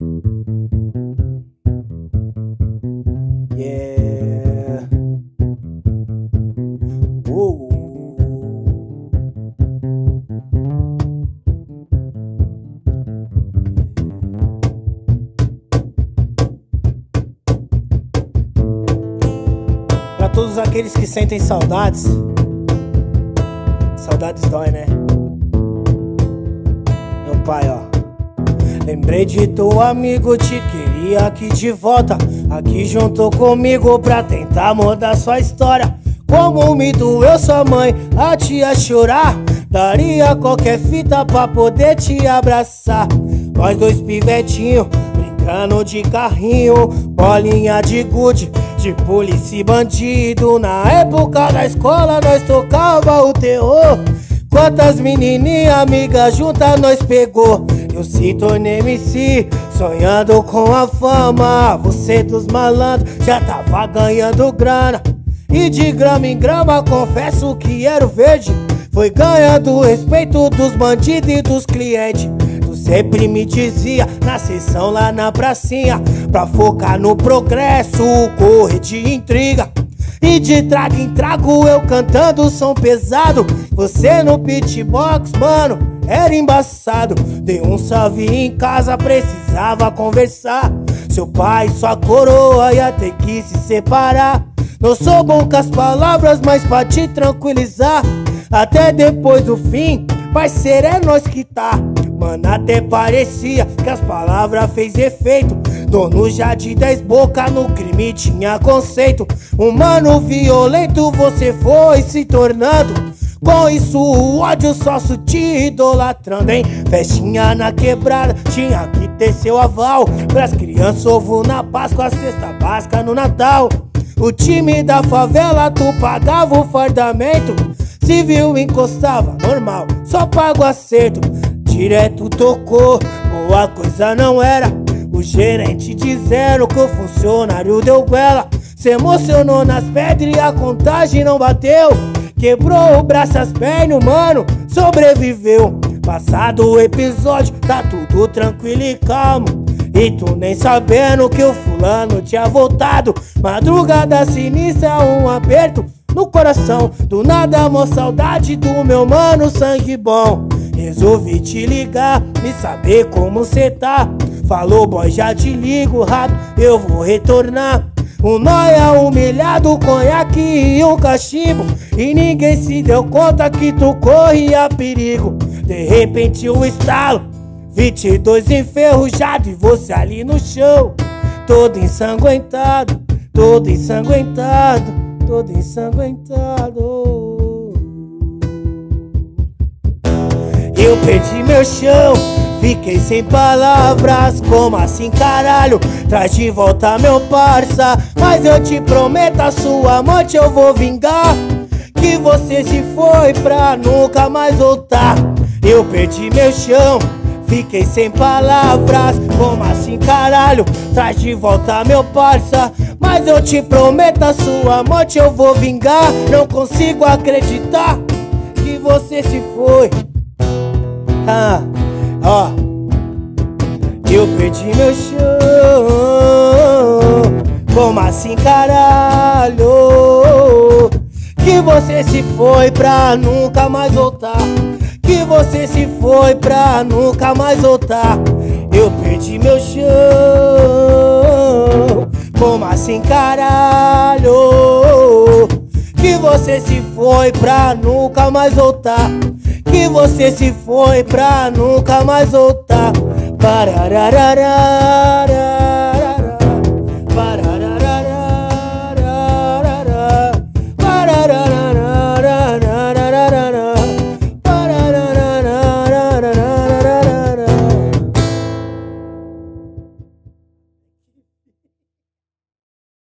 Pra todos aqueles que sentem saudades, saudades dói, né? Meu pai, ó. Lembrei de teu amigo, te queria aqui de volta. Aqui junto comigo pra tentar mudar sua história. Como me doeu sua mãe a tia chorar. Daria qualquer fita pra poder te abraçar. Nós dois pivetinhos brincando de carrinho. Bolinha de gude, de polícia e bandido. Na época da escola nós tocava o terror. Quantas menininhas amigas juntas nós pegou Eu se tornei MC, sonhando com a fama. Você dos malandros já tava ganhando grana. E de grama em grama confesso que era o verde. Foi ganhando respeito dos bandidos e dos clientes. Tu sempre me dizia na sessão lá na pracinha Pra focar no progresso, correr de intriga e de trago em trago eu cantando som pesado. Você no beatbox, mano, era embaçado. Dei um salve em casa, precisava conversar. Seu pai sua coroa ia ter que se separar. Não sou bom com as palavras, mas pra te tranquilizar. Até depois do fim, parceiro é nós que tá. Mano, até parecia que as palavras fez efeito Dono já de dez boca no crime tinha conceito. Humano violento você foi se tornando. Com isso o ódio sócio te idolatrando, hein? Festinha na quebrada, tinha que ter seu aval. Pras crianças ovo na Páscoa, cesta básica no Natal. O time da favela tu pagava o fardamento. Civil encostava, normal, só pago acerto. Direto tocou, boa coisa não era o gerente dizendo que o funcionário deu goela. Se emocionou nas pedras e a contagem não bateu. Quebrou o braço, as pernas, mano, sobreviveu. Passado o episódio, tá tudo tranquilo e calmo. E tu nem sabendo que o fulano tinha voltado. Madrugada sinistra, um aperto no coração. Do nada, mó saudade do meu mano, sangue bom. Resolvi te ligar, me saber como cê tá Falou, boy, já te ligo rápido, eu vou retornar. Um noia humilhado, conhaque e um cachimbo. E ninguém se deu conta que tu corria perigo. De repente o um estalo, 22 enferrujados e você ali no chão. Todo ensanguentado, todo ensanguentado, todo ensanguentado. Eu perdi meu chão Fiquei sem palavras, como assim caralho? Traz de volta meu parça. Mas eu te prometo a sua morte eu vou vingar. Que você se foi pra nunca mais voltar. Eu perdi meu chão Fiquei sem palavras, como assim caralho? Traz de volta meu parça. Mas eu te prometo a sua morte eu vou vingar. Não consigo acreditar que você se foi. Ah. Ó, eu perdi meu chão. Como assim, caralho? Que você se foi pra nunca mais voltar. Que você se foi pra nunca mais voltar. Eu perdi meu chão. Como assim, caralho? Que você se foi pra nunca mais voltar que você se foi pra nunca mais voltar. Pararararara.